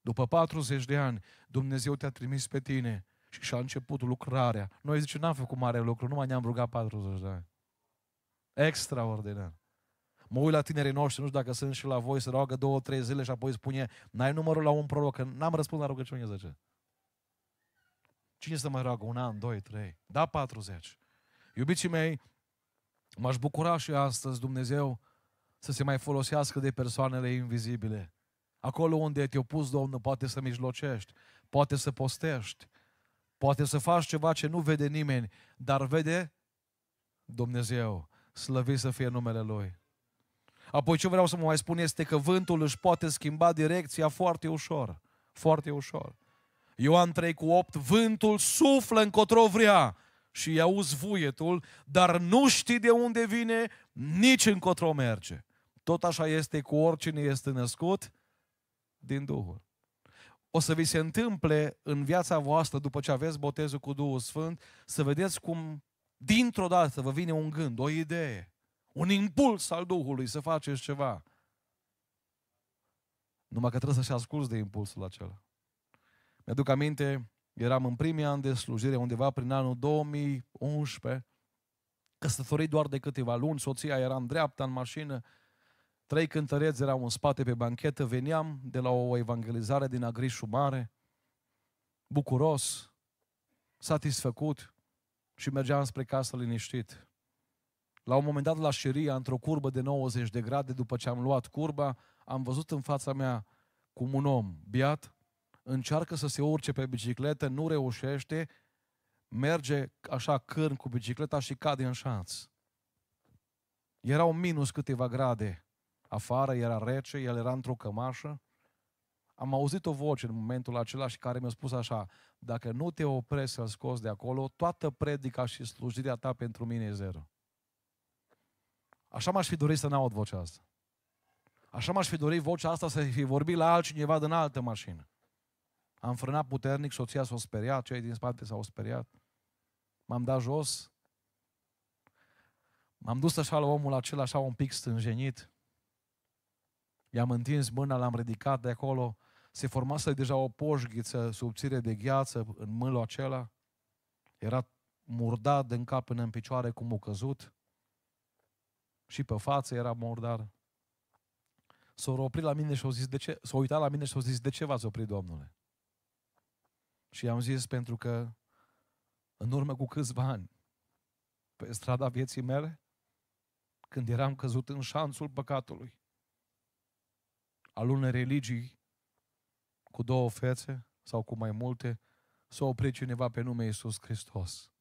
După 40 de ani, Dumnezeu te-a trimis pe tine și și-a început lucrarea. Noi zice, n-am făcut mare lucru, numai ne-am rugat 40 de ani. Extraordinar. Mă uit la tinerii noștri, nu știu dacă sunt și la voi, să roagă două, trei zile și apoi spune, n-ai numărul la un proroc, că n-am răspuns la rugăciune, zice. Cine să mai roagă? Un an, doi, trei? Da, 40. Iubiții mei, m-aș bucura și astăzi Dumnezeu să se mai folosească de persoanele invizibile. Acolo unde te-a pus Domnul, poate să mijlocești, poate să postești, poate să faci ceva ce nu vede nimeni, dar vede Dumnezeu. Slăvit să fie numele Lui. Apoi ce vreau să mă mai spun este că vântul își poate schimba direcția foarte ușor. Foarte ușor. Ioan 3 cu 8, vântul suflă încotro vrea și îi auzi vuietul, dar nu știi de unde vine, nici încotro merge. Tot așa este cu oricine este născut din Duhul. O să vi se întâmple în viața voastră, după ce aveți botezul cu Duhul Sfânt, să vedeți cum dintr-o dată vă vine un gând, o idee, un impuls al Duhului să faceți ceva. Numai că trebuie să-și asculți de impulsul acela. Mi-aduc aminte, eram în primii ani de slujire, undeva prin anul 2011, căsătorit doar de câteva luni, soția era în dreapta în mașină, trei cântăreți erau în spate pe banchetă, veneam de la o evangelizare din Agrișul Mare, bucuros, satisfăcut și mergeam spre casă liniștit. La un moment dat la șeria, într-o curbă de 90 de grade, după ce am luat curba, am văzut în fața mea cum un om biat încearcă să se urce pe bicicletă, nu reușește, merge așa cârn cu bicicleta și cade în șanț. Era un minus câteva grade afară, era rece, el era într-o cămașă. Am auzit o voce în momentul acela și care mi-a spus așa, dacă nu te oprești să-l scoți de acolo, toată predica și slujirea ta pentru mine e zero. Așa m-aș fi dorit să n-aud vocea asta. Așa m-aș fi dorit vocea asta să fi vorbit la altcineva din altă mașină. Am frânat puternic, soția s-a speriat, cei din spate s-au speriat. M-am dat jos. M-am dus așa la omul acela, așa un pic stânjenit. I-am întins mâna, l-am ridicat de acolo. Se formase deja o poșghiță subțire de gheață în mâlul acela. Era murdat din cap până în picioare cum o căzut. Și pe față era murdar. S-a oprit la mine și a zis, de ce? S-a uitat la mine și a zis, de ce v-ați oprit, Domnule? Și i-am zis pentru că în urmă cu câțiva ani, pe strada vieții mele, când eram căzut în șanțul păcatului, al unei religii cu două fețe sau cu mai multe, s-a oprit cineva pe nume Iisus Hristos.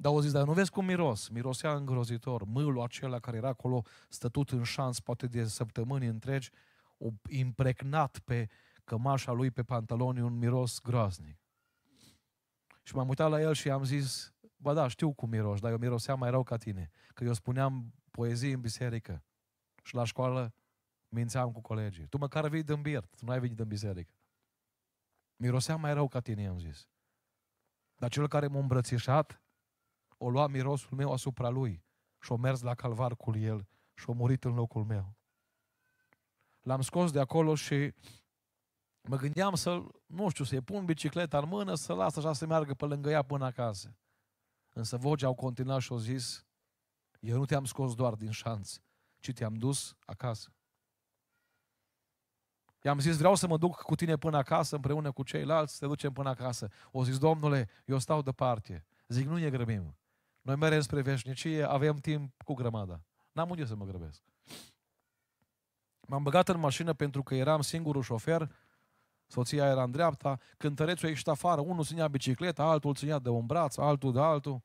Dar au zis, dar nu vezi cum miros? Mirosea îngrozitor. Mâlul acela care era acolo stătut în șans poate de săptămâni întregi, o impregnat pe cămașa lui, pe pantaloni, un miros groaznic. Și m-am uitat la el și am zis, ba da, știu cum miroși, dar eu miroseam mai rău ca tine. Că eu spuneam poezii în biserică. Și la școală mințeam cu colegii. Tu măcar vii din birt, tu nu ai venit din biserică. Miroseam mai rău ca tine, am zis. Dar cel care m-a îmbrățișat, o lua mirosul meu asupra lui și o mers la calvar cu el și o murit în locul meu. L-am scos de acolo și mă gândeam să nu știu, să-i pun bicicleta în mână, să las așa să meargă pe lângă ea până acasă. Însă vocea au continuat și au zis, eu nu te-am scos doar din șanț, ci te-am dus acasă. I-am zis, vreau să mă duc cu tine până acasă, împreună cu ceilalți, să te ducem până acasă. O zis, domnule, eu stau departe. Zic, nu ne grăbim. Noi merem spre veșnicie, avem timp cu grămada. N-am unde să mă grăbesc. M-am băgat în mașină pentru că eram singurul șofer, soția era în dreapta, cântărețul ieșit afară, unul ținea bicicleta, altul ținea de un braț, altul de altul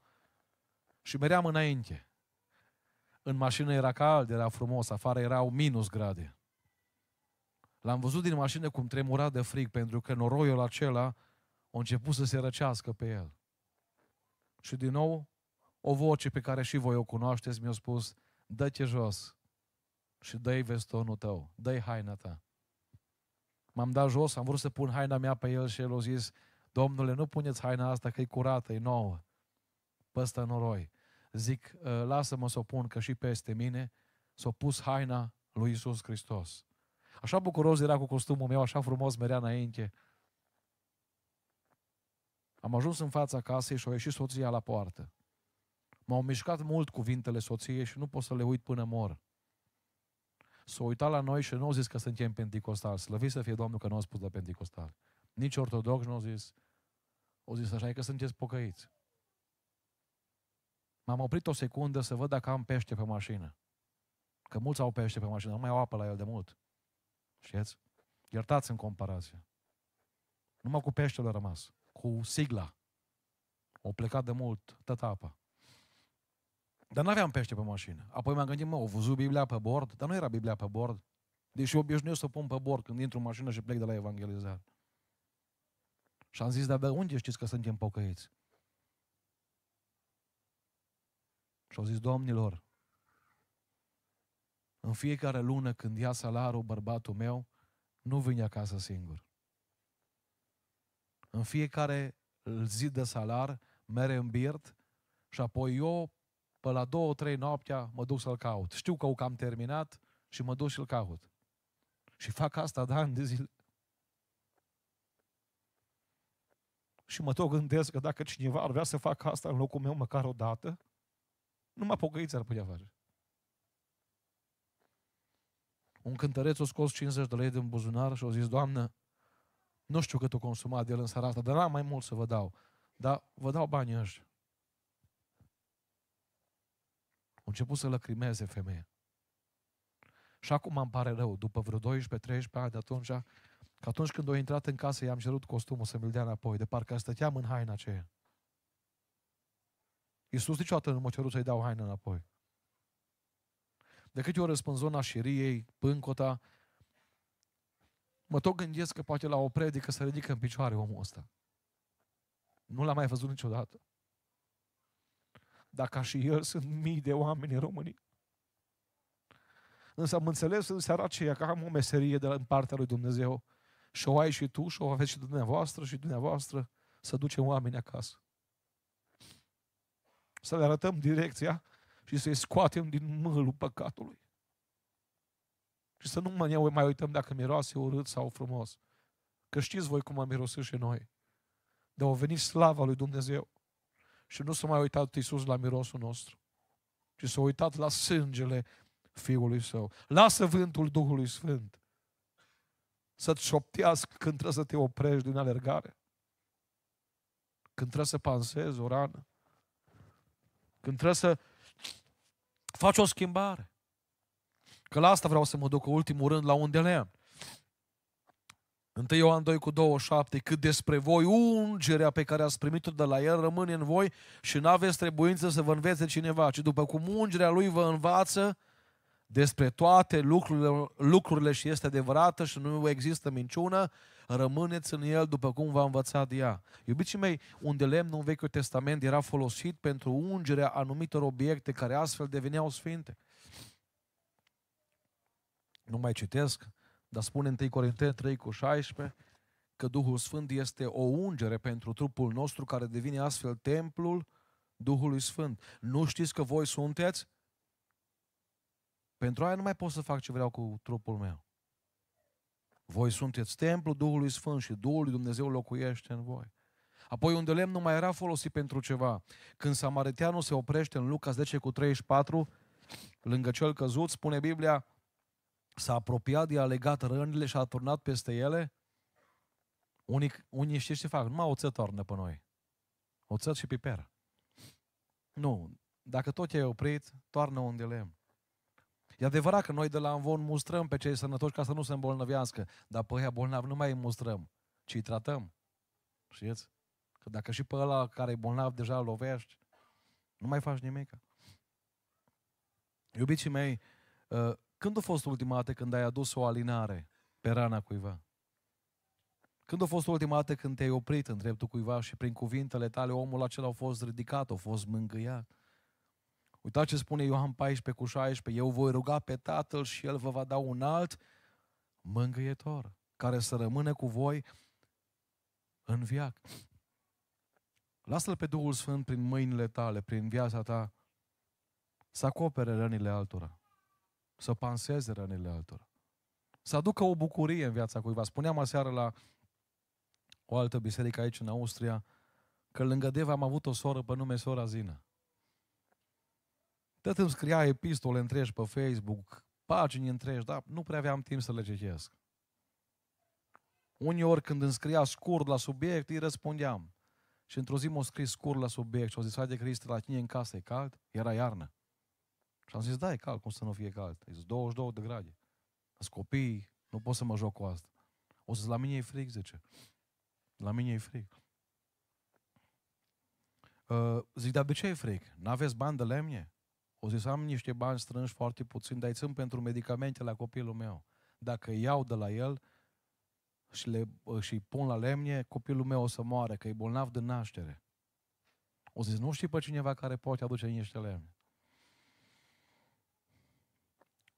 și meream înainte. În mașină era cald, era frumos, afară erau minus grade. L-am văzut din mașină cum tremura de frig, pentru că noroiul acela a început să se răcească pe el. Și din nou, o voce pe care și voi o cunoașteți mi-a spus, dă-te jos și dă-i vestonul tău, dă-i haina ta. M-am dat jos, am vrut să pun haina mea pe el și el a zis, Domnule, nu puneți haina asta că e curată, e nouă. Păstă noroi. Zic, ă, lasă-mă să o pun că și peste mine s-a pus haina lui Isus Hristos. Așa bucuros era cu costumul meu, așa frumos merea înainte. Am ajuns în fața casei și a ieșit soția la poartă. M-au mișcat mult cuvintele soției și nu pot să le uit până mor. S-a uitat la noi și nu au zis că suntem pentecostali. Slăvit să fie Domnul că nu au spus la pentecostal. Nici ortodox nu au zis. Au zis așa, e că sunteți pocăiți. M-am oprit o secundă să văd dacă am pește pe mașină. Că mulți au pește pe mașină, nu mai au apă la el de mult. Știți? Iertați în comparație. Numai cu peștele a rămas. Cu sigla. O plecat de mult, tot apa. Dar nu aveam pește pe mașină. Apoi m-am gândit, mă, au văzut Biblia pe bord? Dar nu era Biblia pe bord. Deși obișnuiesc să o pun pe bord când intru în mașină și plec de la evangelizare. Și am zis, dar de unde știți că suntem pocăiți? Și au zis, domnilor, în fiecare lună când ia salarul bărbatul meu, nu vine acasă singur. În fiecare zi de salar, mere în birt și apoi eu, pe la două, trei noaptea, mă duc să-l caut. Știu că o cam terminat și mă duc și-l caut. Și fac asta de ani de zile. Și mă tot gândesc că dacă cineva ar vrea să facă asta în locul meu măcar o dată, numai pocăiți ar putea face. Un cântăreț a scos 50 de lei din buzunar și a zis, Doamnă, nu știu cât o consumat de el în seara asta, dar n-am mai mult să vă dau. Dar vă dau banii ăștia. A început să lăcrimeze femeia. Și acum îmi pare rău, după vreo 12-13 ani de atunci, că atunci când a intrat în casă, i-am cerut costumul să mi-l dea înapoi, de parcă stăteam în haina aceea. Iisus niciodată nu m-a cerut să-i dau haina înapoi. De câte ori răspund zona șiriei, pâncota, mă tot gândesc că poate la o predică să ridică în picioare omul ăsta. Nu l-am mai văzut niciodată. Dacă și el sunt mii de oameni în România. Însă am înțeles în seara aceea că am o meserie de la, în partea lui Dumnezeu și o ai și tu și o aveți și dumneavoastră și dumneavoastră să ducem oameni acasă. Să le arătăm direcția și să-i scoatem din mâlul păcatului. Și să nu mai, mai uităm dacă miroase urât sau frumos. Că știți voi cum am mirosit și noi. De au venit slava lui Dumnezeu. Și nu s-a mai uitat Iisus la mirosul nostru, ci s-a uitat la sângele Fiului Său. Lasă vântul Duhului Sfânt să-ți șoptească când trebuie să te oprești din alergare. Când trebuie să pansezi o rană. Când trebuie să faci o schimbare. Că la asta vreau să mă duc ultimul rând la un dilemn. 1 Ioan 2 cu 27, cât despre voi ungerea pe care ați primit-o de la El rămâne în voi și nu aveți trebuință să vă învețe cineva, ci după cum ungerea Lui vă învață despre toate lucrurile, lucrurile și este adevărată și nu există minciună, rămâneți în El după cum v-a învățat ea. Iubiții mei, unde lemnul în Vechiul Testament era folosit pentru ungerea anumitor obiecte care astfel deveneau sfinte. Nu mai citesc, dar spune 1 Corinteni 3 cu 16 că Duhul Sfânt este o ungere pentru trupul nostru care devine astfel templul Duhului Sfânt. Nu știți că voi sunteți? Pentru aia nu mai pot să fac ce vreau cu trupul meu. Voi sunteți templul Duhului Sfânt și Duhul lui Dumnezeu locuiește în voi. Apoi unde lemn nu mai era folosit pentru ceva. Când Samariteanul se oprește în Luca 10 cu 34, lângă cel căzut, spune Biblia, s-a apropiat de a legat rănile și a turnat peste ele. Unii, unii știți ce fac? Numai oțet toarnă pe noi. Oțet și piper. Nu. Dacă tot e oprit, toarnă unde lemn. E adevărat că noi de la Amvon mustrăm pe cei sănătoși ca să nu se îmbolnăvească, dar pe ăia bolnavi nu mai îi mustrăm, ci îi tratăm. Știți? Că dacă și pe ăla care e bolnav deja îl lovești, nu mai faci nimic. Iubiții mei, ă, când a fost ultima dată când ai adus o alinare pe rana cuiva? Când a fost ultima dată când te-ai oprit în dreptul cuiva și prin cuvintele tale omul acela a fost ridicat, a fost mângâiat? Uitați ce spune Ioan 14 cu 16. Eu voi ruga pe Tatăl și El vă va da un alt mângâietor care să rămână cu voi în viac. Lasă-L pe Duhul Sfânt prin mâinile tale, prin viața ta, să acopere rănile altora, să panseze rănile altora, să aducă o bucurie în viața cuiva. Spuneam aseară la o altă biserică aici în Austria, că lângă Deva am avut o soră pe nume sora Zina. Tot îmi scria epistole întregi pe Facebook, pagini întregi, dar nu prea aveam timp să le citesc. Uneori când îmi scria scurt la subiect, îi răspundeam. Și într-o zi m-a scris scurt la subiect și a zis, de Cristi, la tine în casă e cald? Era iarnă. Și am zis, da, e cald, cum să nu fie cald? E 22 de grade. Sunt copii, nu pot să mă joc cu asta. O să la mine e frig, zice. La mine e frig. Uh, zic, dar de ce e frig? N-aveți bani de lemne? O zis, am niște bani strânși foarte puțin, dar îi pentru medicamente la copilul meu. Dacă iau de la el și le și pun la lemne, copilul meu o să moare, că e bolnav de naștere. O zis, nu știi pe cineva care poate aduce niște lemne.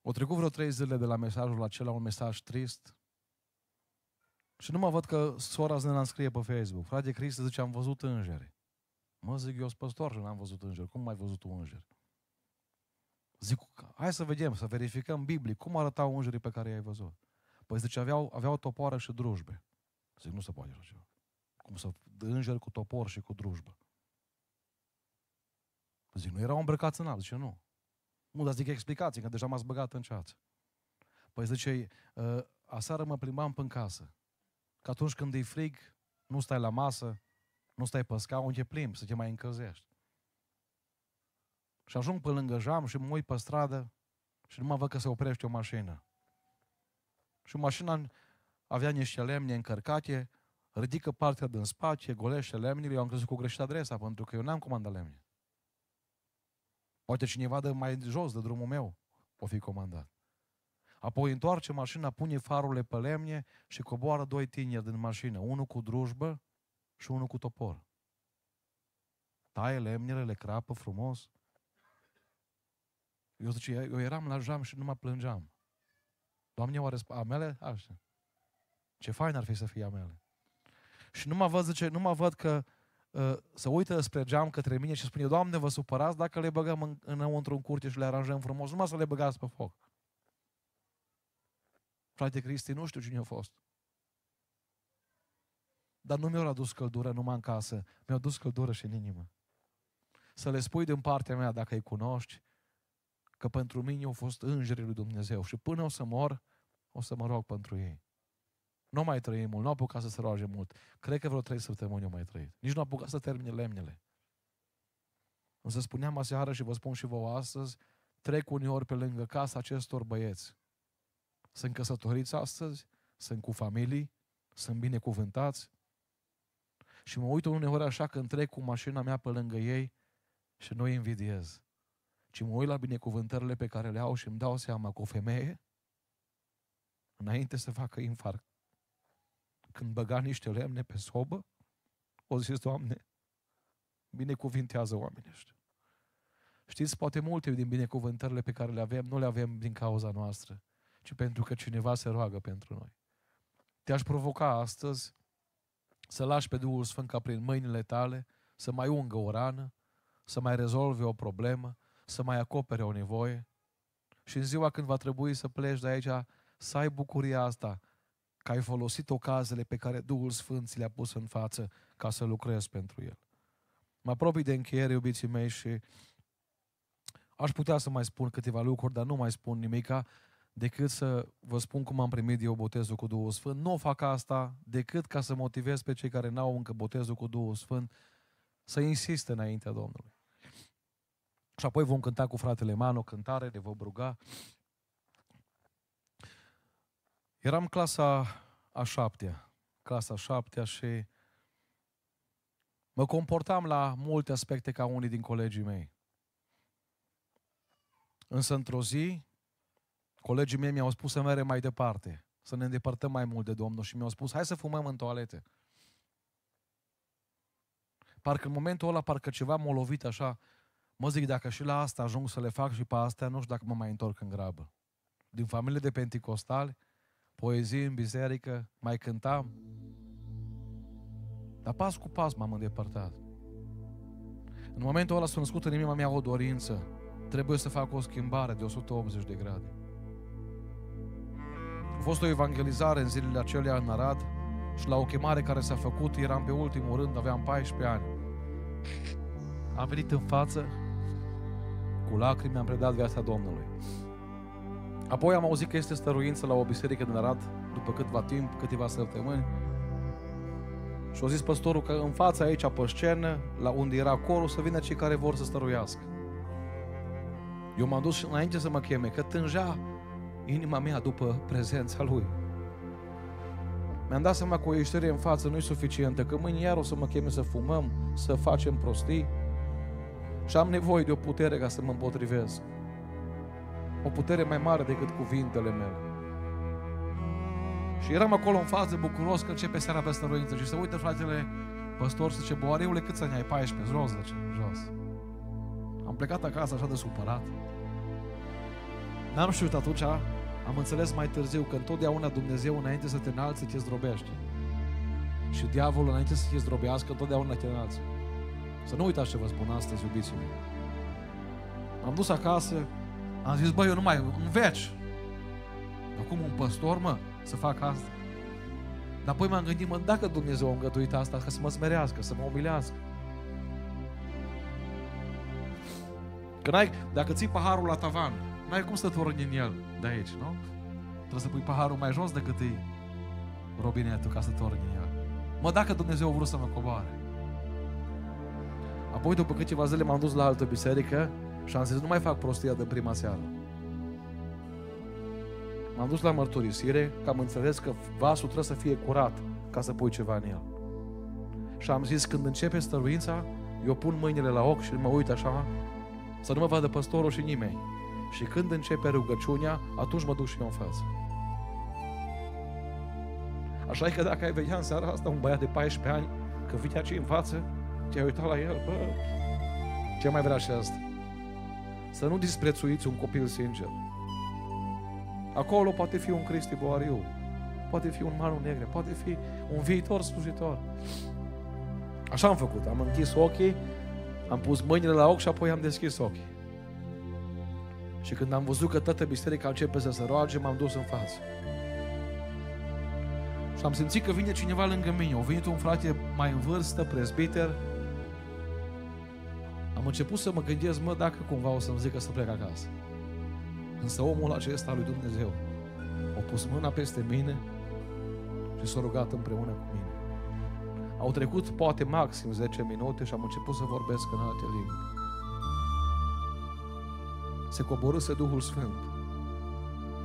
O trecut vreo trei zile de la mesajul acela, un mesaj trist. Și nu mă văd că sora Znena scrie pe Facebook. Frate Cristi zice, am văzut îngeri. Mă zic, eu sunt păstor și n-am văzut îngeri. Cum mai văzut un înger? Zic, hai să vedem, să verificăm Biblie, cum arătau îngerii pe care i-ai văzut. Păi zice, aveau, aveau topoare și drujbe. Zic, nu se poate așa ceva. Cum să îngeri cu topor și cu drujbă. Zic, nu erau îmbrăcați în alt? Zice, nu. Nu, dar zic explicații, că deja m-ați băgat în ceață. Păi zice, ă, aseară mă plimbam pe în casă. Că atunci când e frig, nu stai la masă, nu stai pe scaun, te plimbi, să te mai încălzești. Și ajung pe lângă jam și mă uit pe stradă și nu mă văd că se oprește o mașină. Și mașina avea niște lemne încărcate, ridică partea din spate, golește lemnile, eu am crezut cu greșit adresa, pentru că eu n-am comandat lemne. Poate cineva de mai jos de drumul meu o fi comandat. Apoi întoarce mașina, pune farurile pe lemne și coboară doi tineri din mașină, unul cu drujbă și unul cu topor. Taie lemnele, le crapă frumos. Eu zice, eu eram la jam și nu mă plângeam. Doamne, oare a mele? Așa. Ce fain ar fi să fie a mele. Și nu mă văd, zice, nu mă văd că uh, să uită spre geam către mine și spune, Doamne, vă supărați dacă le băgăm în, înăuntru în curte și le aranjăm frumos, numai să le băgați pe foc. Frate Cristi, nu știu cine a fost. Dar nu mi-a adus căldură numai în casă, mi-a adus căldură și în inimă. Să le spui din partea mea, dacă îi cunoști, că pentru mine au fost îngerii lui Dumnezeu și până o să mor, o să mă rog pentru ei. Nu mai trăim mult, nu au apucat să se roage mult. Cred că vreo trei săptămâni au mai trăit. Nici nu au apucat să termine lemnele. Însă spuneam aseară și vă spun și vouă astăzi, trec uneori pe lângă casa acestor băieți. Sunt căsătoriți astăzi, sunt cu familii, sunt binecuvântați. Și mă uit uneori așa când trec cu mașina mea pe lângă ei și nu îi invidiez. Ci mă uit la binecuvântările pe care le au și îmi dau seama că o femeie, înainte să facă infarct, când băga niște lemne pe sobă, o zis, Doamne, binecuvintează oamenii ăștia. Știți, poate multe din binecuvântările pe care le avem, nu le avem din cauza noastră, ci pentru că cineva se roagă pentru noi. Te-aș provoca astăzi să lași pe Duhul Sfânt ca prin mâinile tale să mai ungă o rană, să mai rezolve o problemă, să mai acopere o nevoie. Și în ziua când va trebui să pleci de aici, să ai bucuria asta, că ai folosit ocazele pe care Duhul Sfânt ți le-a pus în față ca să lucrezi pentru El. Mă apropii de încheiere, iubiții mei, și aș putea să mai spun câteva lucruri, dar nu mai spun nimica, decât să vă spun cum am primit eu botezul cu Duhul Sfânt. Nu fac asta decât ca să motivez pe cei care n-au încă botezul cu Duhul Sfânt să insiste înaintea Domnului. Și apoi vom cânta cu fratele Manu, cântare, ne vom ruga. Eram clasa a șaptea, clasa a șaptea și mă comportam la multe aspecte ca unii din colegii mei. Însă într-o zi, colegii mei mi-au spus să mergem mai departe, să ne îndepărtăm mai mult de Domnul și mi-au spus, hai să fumăm în toalete. Parcă în momentul ăla, parcă ceva m-a lovit așa, mă zic, dacă și la asta ajung să le fac și pe astea, nu știu dacă mă mai întorc în grabă. Din familie de penticostali, poezii în biserică, mai cântam. Dar pas cu pas m-am îndepărtat. În momentul ăla s-a născut în inima mea o dorință. Trebuie să fac o schimbare de 180 de grade. A fost o evangelizare în zilele acelea în Arad și la o chemare care s-a făcut, eram pe ultimul rând, aveam 14 ani. Am venit în față, cu lacrimi am predat viața Domnului. Apoi am auzit că este stăruință la o biserică din Arad, după câtva timp, câteva săptămâni. Și a zis păstorul că în fața aici, pe scenă, la unde era corul, să vină cei care vor să stăruiască. Eu m-am dus înainte să mă cheme, că tângea inima mea după prezența Lui. Mi-am dat seama că o ieșire în față nu e suficientă, că mâine iar o să mă cheme să fumăm, să facem prostii și am nevoie de o putere ca să mă împotrivesc o putere mai mare decât cuvintele mele. Și eram acolo în față bucuros că începe seara pe stăruință și se uită fratele păstor și zice, Boariule, cât să ne ai 14? Jos, zice, jos. Am plecat acasă așa de supărat. N-am știut atunci, am înțeles mai târziu că întotdeauna Dumnezeu înainte să te înalți, te zdrobește. Și diavolul înainte să te zdrobească, întotdeauna te înalți. Să nu uitați ce vă spun astăzi, iubiții mei. Am dus acasă, am zis, băi, eu nu mai, în veci. Acum un păstor, mă, să fac asta. Dar apoi m-am gândit, mă, dacă Dumnezeu a îngăduit asta, ca să mă smerească, să mă umilească. Că n-ai, dacă ții paharul la tavan, n-ai cum să torni în el de aici, nu? Trebuie să pui paharul mai jos decât e robinetul ca să torni în el. Mă, dacă Dumnezeu a vrut să mă coboare. Apoi, după câteva zile, m-am dus la altă biserică și am zis, nu mai fac prostia de prima seară. M-am dus la mărturisire, că am înțeles că vasul trebuie să fie curat ca să pui ceva în el. Și am zis, când începe stăruința, eu pun mâinile la ochi și mă uit așa, să nu mă vadă păstorul și nimeni. Și când începe rugăciunea, atunci mă duc și eu în față. Așa e că dacă ai vedea în seara asta un băiat de 14 ani, că vine aici în față, te-ai uitat la el, bă, ce mai vrea și asta? Să nu disprețuiți un copil sincer. Acolo poate fi un Cristi Boariu, poate fi un Manu Negre, poate fi un viitor slujitor. Așa am făcut. Am închis ochii, am pus mâinile la ochi și apoi am deschis ochii. Și când am văzut că toată biserica începe să se roage, m-am dus în față. Și am simțit că vine cineva lângă mine. A venit un frate mai în vârstă, prezbiter, am început să mă gândesc, mă, dacă cumva o să-mi zică să plec acasă. Însă omul acesta lui Dumnezeu a pus mâna peste mine și s-a rugat împreună cu mine. Au trecut poate maxim 10 minute și am început să vorbesc în alte limbi. Se coborâse Duhul Sfânt.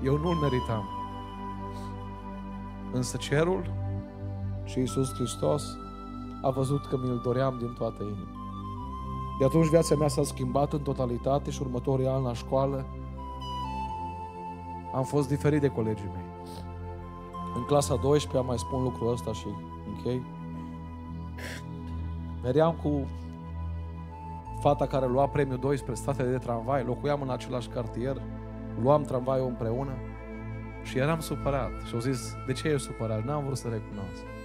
Eu nu-l meritam. Însă cerul Și Iisus Hristos a văzut că mi-l doream din toată inima. De atunci viața mea s-a schimbat în totalitate și următorii ani la școală am fost diferit de colegii mei. În clasa 12 am mai spun lucrul ăsta și închei. Meream cu fata care lua premiul 2 spre statele de tramvai, locuiam în același cartier, luam tramvaiul împreună și eram supărat. Și au zis, de ce ești supărat? N-am vrut să recunosc.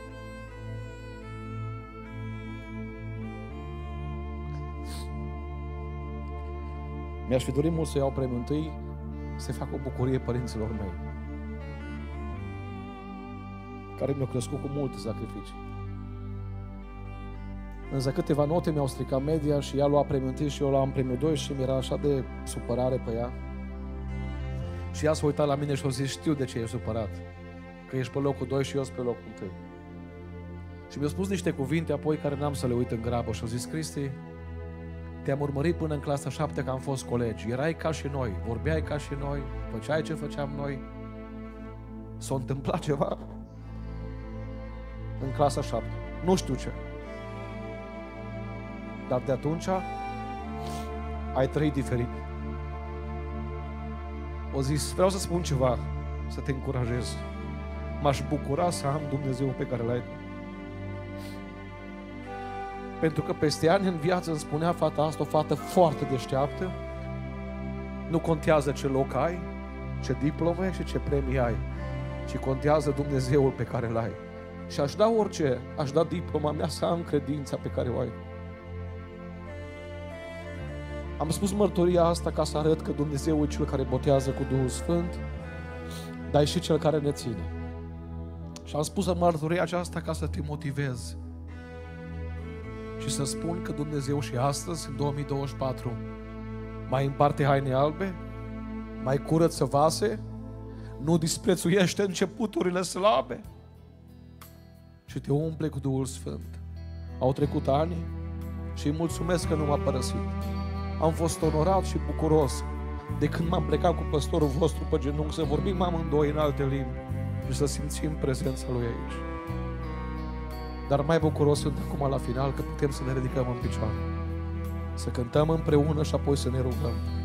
Mi-aș fi dorit mult să iau premiul întâi, să fac o bucurie părinților mei, care mi-au crescut cu multe sacrificii. Însă câteva note mi-au stricat media și ea lua premiul întâi și eu luam premiul 2 și mi-era așa de supărare pe ea. Și ea s-a uitat la mine și a zis, știu de ce e supărat. Că ești pe locul 2 și eu sunt pe locul 1. Și mi-a spus niște cuvinte apoi care n-am să le uit în grabă și a zis, Cristi, te-am urmărit până în clasa 7 că am fost colegi. Erai ca și noi, vorbeai ca și noi, făceai ce făceam noi. S-a întâmplat ceva în clasa 7. Nu știu ce. Dar de atunci ai trăit diferit. O zis, vreau să spun ceva, să te încurajez. M-aș bucura să am Dumnezeu pe care l-ai tu. Pentru că peste ani în viață îmi spunea fata asta, o fată foarte deșteaptă, nu contează ce loc ai, ce diplome și ce premii ai, ci contează Dumnezeul pe care l-ai. Și aș da orice, aș da diploma mea să am credința pe care o ai. Am spus mărturia asta ca să arăt că Dumnezeu e Cel care botează cu Duhul Sfânt, dar e și Cel care ne ține. Și am spus mărturia aceasta ca să te motivezi și să spun că Dumnezeu și astăzi, în 2024, mai împarte haine albe, mai curăță vase, nu disprețuiește începuturile slabe și te umple cu Duhul Sfânt. Au trecut ani și îi mulțumesc că nu m-a părăsit. Am fost onorat și bucuros de când m-am plecat cu păstorul vostru pe genunchi să vorbim amândoi în alte limbi și să simțim prezența Lui aici. Dar mai bucuros sunt acum la final că putem să ne ridicăm în picioare. Să cântăm împreună și apoi să ne rugăm.